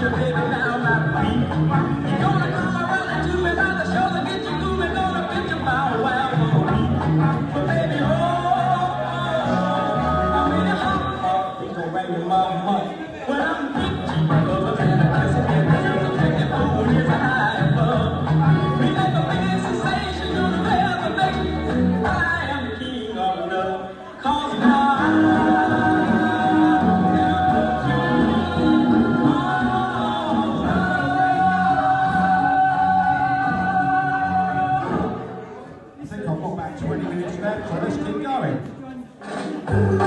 Trường Lê Văn Đạo là Bí Quang 20 minutes left, so let's keep going.